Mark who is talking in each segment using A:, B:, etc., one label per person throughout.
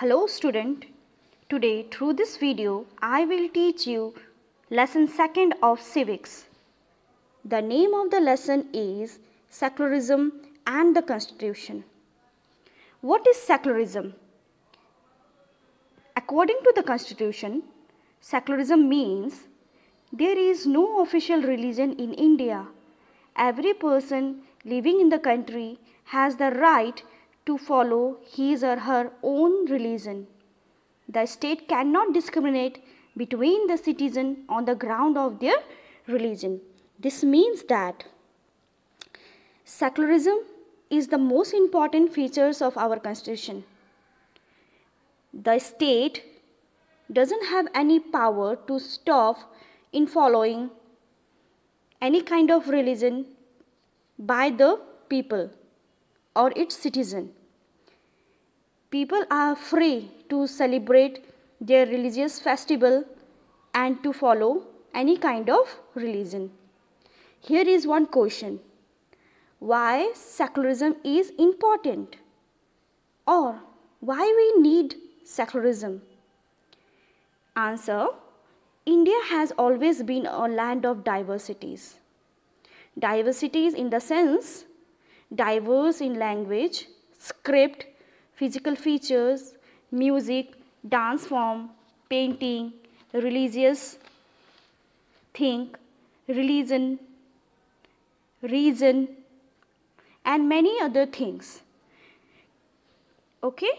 A: Hello student. Today through this video I will teach you lesson 2nd of civics. The name of the lesson is secularism and the constitution. What is secularism? According to the constitution, secularism means there is no official religion in India. Every person living in the country has the right to follow his or her own religion. The state cannot discriminate between the citizen on the ground of their religion. This means that secularism is the most important features of our constitution. The state doesn't have any power to stop in following any kind of religion by the people or its citizen. People are free to celebrate their religious festival and to follow any kind of religion. Here is one question. Why secularism is important? Or why we need secularism? Answer India has always been a land of diversities. Diversities in the sense diverse in language, script, physical features, music, dance form, painting, religious think, religion, reason, and many other things. Okay?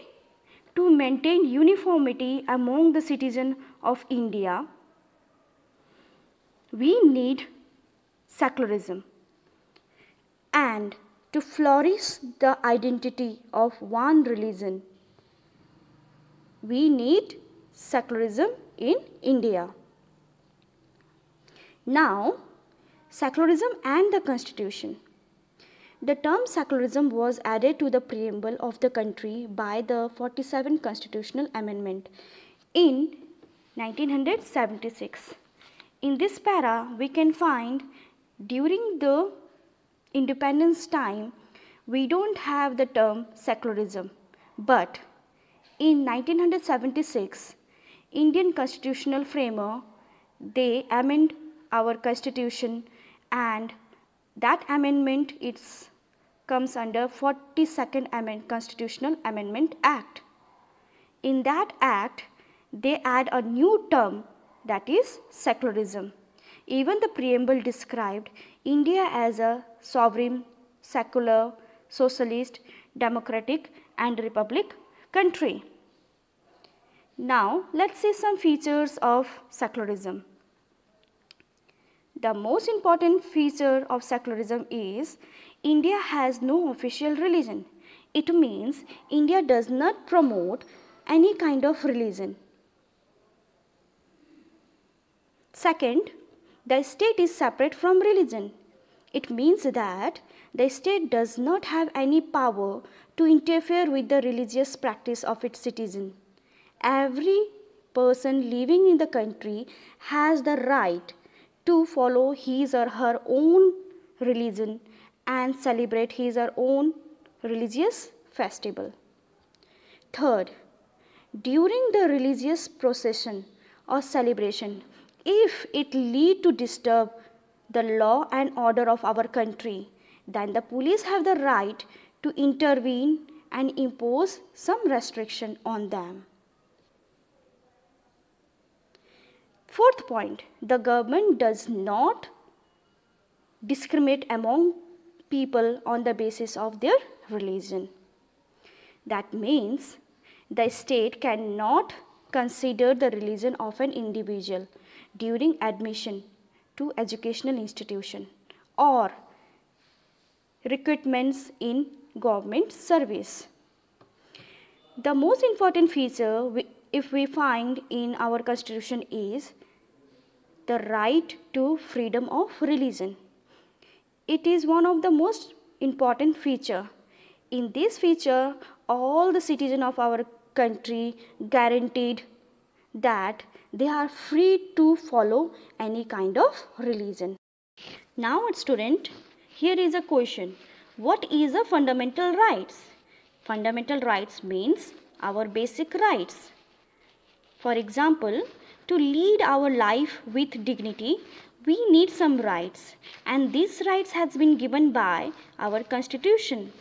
A: To maintain uniformity among the citizens of India, we need secularism and to flourish the identity of one religion we need secularism in India. Now, secularism and the constitution. The term secularism was added to the preamble of the country by the 47th constitutional amendment in 1976. In this para, we can find during the independence time, we don't have the term secularism. But in 1976, Indian constitutional framer, they amend our constitution and that amendment it's comes under 42nd amend, constitutional amendment act in that act they add a new term that is secularism. Even the preamble described India as a sovereign, secular, socialist, democratic and republic country. Now let's see some features of secularism. The most important feature of secularism is India has no official religion. It means India does not promote any kind of religion. Second, the state is separate from religion. It means that the state does not have any power to interfere with the religious practice of its citizen. Every person living in the country has the right to follow his or her own religion and celebrate his or her own religious festival. Third, during the religious procession or celebration, if it lead to disturb the law and order of our country, then the police have the right to intervene and impose some restriction on them. Fourth point, the government does not discriminate among people on the basis of their religion. That means the state cannot consider the religion of an individual during admission to educational institution or recruitments in government service. The most important feature we, if we find in our constitution is the right to freedom of religion. It is one of the most important feature. In this feature, all the citizens of our country guaranteed that they are free to follow any kind of religion. Now student, here is a question. What is a fundamental rights? Fundamental rights means our basic rights. For example, to lead our life with dignity, we need some rights and these rights has been given by our constitution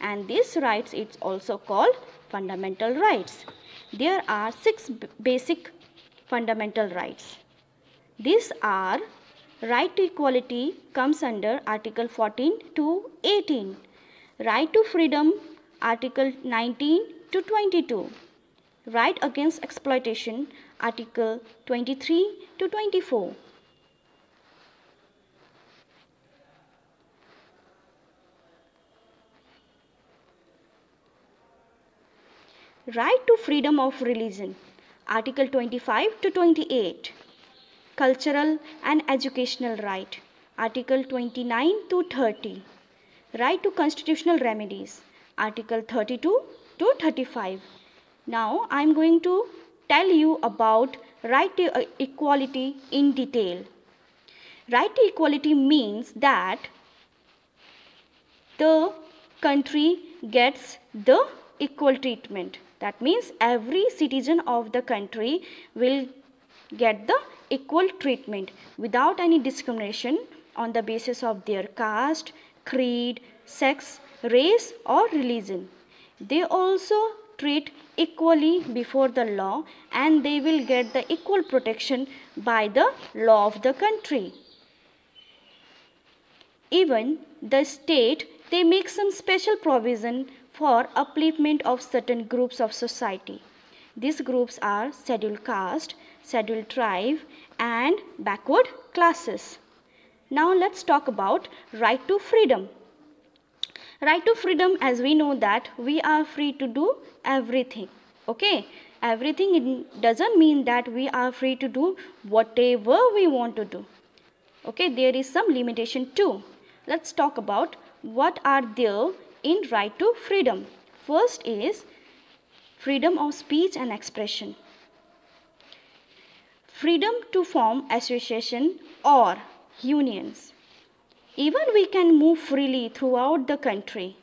A: and these rights it's also called fundamental rights. There are six basic fundamental rights. These are right to equality comes under article 14 to 18 right to freedom article 19 to 22 right against exploitation article 23 to 24 right to freedom of religion article 25 to 28 cultural and educational right. Article 29 to 30 right to constitutional remedies. Article 32 to 35 now I am going to tell you about right to uh, equality in detail. Right to equality means that the country gets the equal treatment. That means every citizen of the country will get the equal treatment without any discrimination on the basis of their caste, creed, sex, race or religion. They also treat equally before the law and they will get the equal protection by the law of the country. Even the state they make some special provision for upliftment of certain groups of society. These groups are scheduled caste, scheduled tribe and backward classes. Now let's talk about right to freedom. Right to freedom as we know that we are free to do everything. Okay. Everything doesn't mean that we are free to do whatever we want to do. Okay. There is some limitation too. Let's talk about what are there in right to freedom. First is freedom of speech and expression. Freedom to form association or unions even we can move freely throughout the country.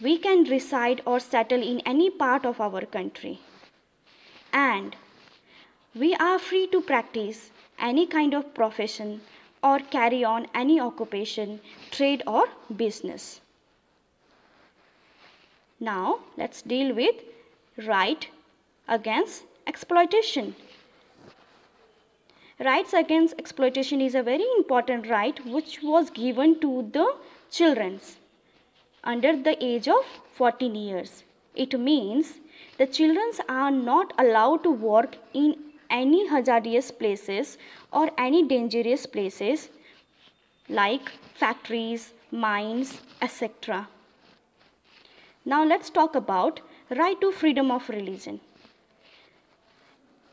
A: We can reside or settle in any part of our country. And we are free to practice any kind of profession or carry on any occupation, trade or business. Now let's deal with right against exploitation. Rights against exploitation is a very important right which was given to the children under the age of 14 years. It means the children are not allowed to work in any hazardous places or any dangerous places like factories, mines, etc. Now let's talk about right to freedom of religion.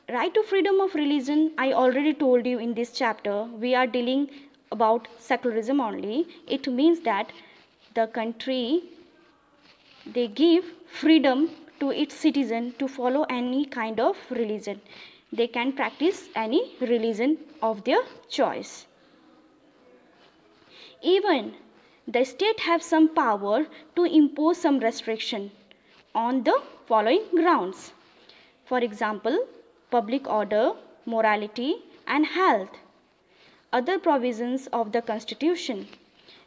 A: Right to freedom of religion i already told you in this chapter we are dealing about secularism only. It means that the country they give freedom to its citizen to follow any kind of religion. They can practice any religion of their choice. Even the state have some power to impose some restriction on the following grounds for example public order, morality, and health. Other provisions of the Constitution,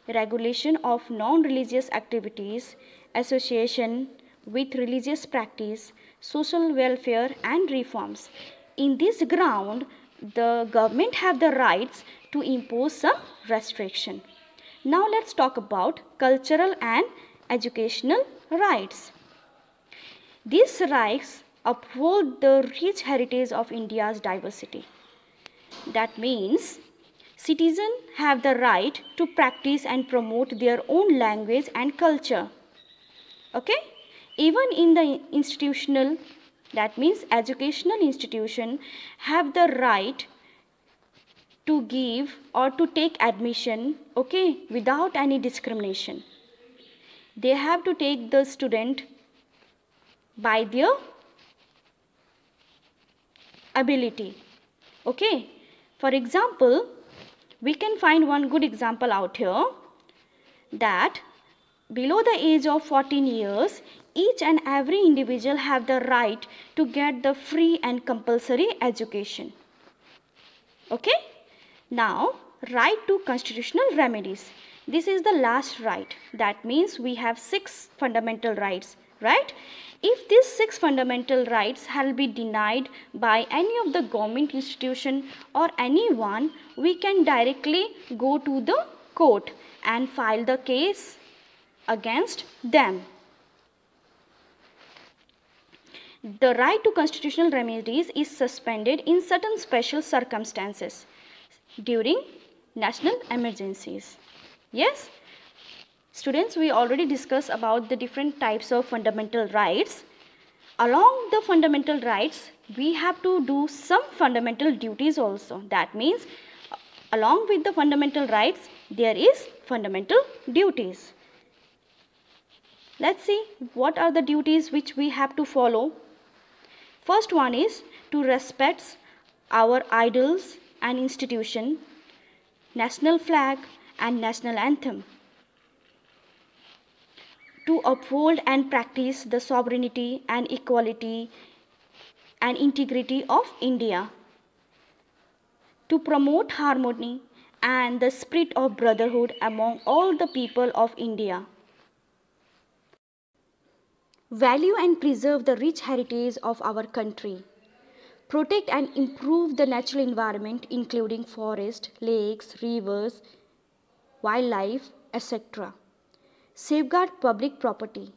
A: regulation of non-religious activities, association with religious practice, social welfare and reforms. In this ground, the government have the rights to impose some restriction. Now let's talk about cultural and educational rights. These rights uphold the rich heritage of India's diversity. That means citizens have the right to practice and promote their own language and culture. Okay? Even in the institutional, that means educational institution, have the right to give or to take admission, okay, without any discrimination. They have to take the student by their ability. Okay. For example, we can find one good example out here that below the age of 14 years, each and every individual have the right to get the free and compulsory education. Okay? Now, right to constitutional remedies. This is the last right. That means we have six fundamental rights, right? If these six fundamental rights have been denied by any of the government institution or anyone, we can directly go to the court and file the case against them. The right to constitutional remedies is suspended in certain special circumstances during national emergencies. Yes? Students, we already discussed about the different types of fundamental rights. Along the fundamental rights, we have to do some fundamental duties also. That means, along with the fundamental rights, there is fundamental duties. Let's see what are the duties which we have to follow. First one is to respect our idols and institution, national flag and national anthem. To uphold and practice the sovereignty and equality and integrity of India. To promote harmony and the spirit of brotherhood among all the people of India. Value and preserve the rich heritage of our country. Protect and improve the natural environment including forest, lakes, rivers, wildlife, etc. Safeguard public property.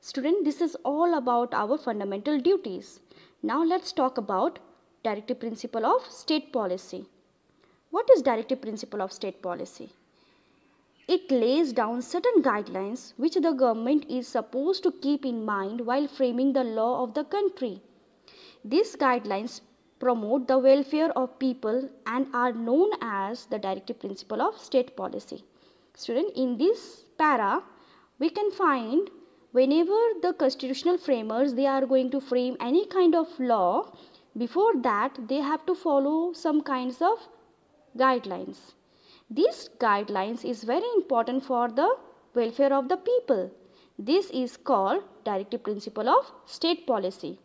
A: Student, this is all about our fundamental duties. Now let's talk about directive principle of state policy. What is directive principle of state policy? It lays down certain guidelines which the government is supposed to keep in mind while framing the law of the country. These guidelines promote the welfare of people and are known as the directive principle of state policy. Student, in this para, we can find whenever the constitutional framers, they are going to frame any kind of law, before that they have to follow some kinds of guidelines. These guidelines is very important for the welfare of the people. This is called directive principle of state policy.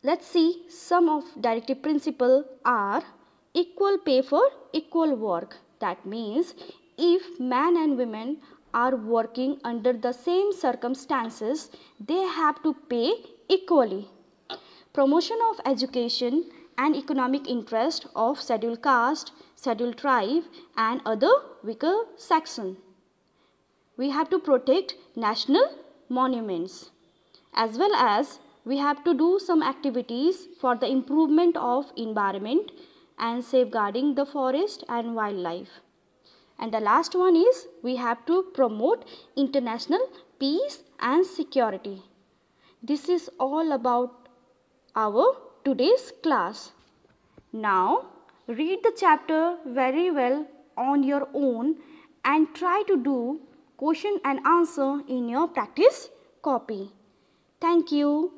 A: Let's see some of directive principle are equal pay for equal work. That means if man and women are working under the same circumstances, they have to pay equally. Promotion of education and economic interest of scheduled caste, scheduled tribe and other weaker section. We have to protect national monuments as well as we have to do some activities for the improvement of environment and safeguarding the forest and wildlife. And the last one is we have to promote international peace and security. This is all about our today's class. Now read the chapter very well on your own and try to do question and answer in your practice copy. Thank you